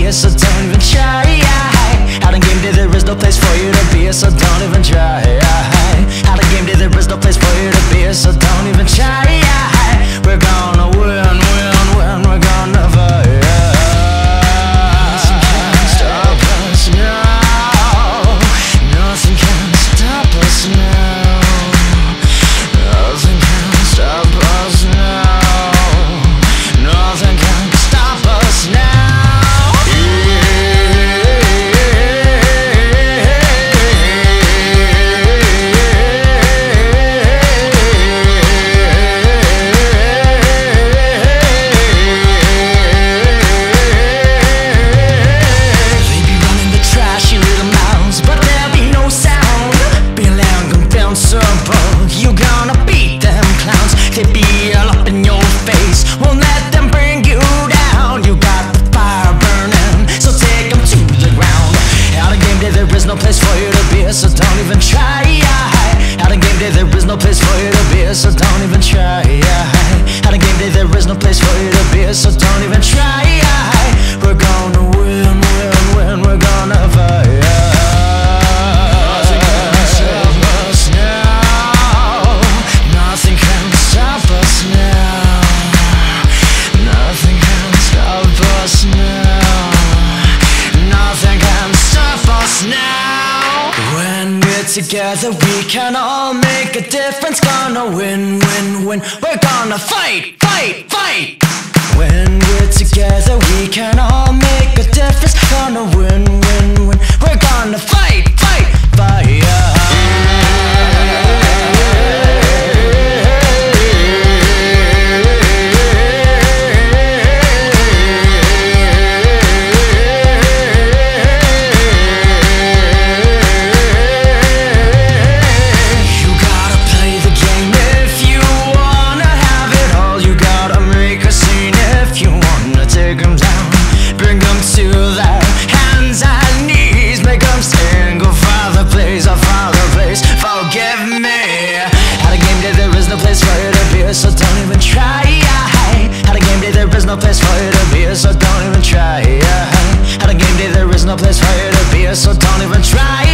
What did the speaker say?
here, so don't even try. Out in game day, there is no place for you to be, so don't even try. Out in game day, there together we can all make a difference. Gonna win, win, win. We're gonna fight, fight, fight. When we're together we can no place for you to be, so don't even try.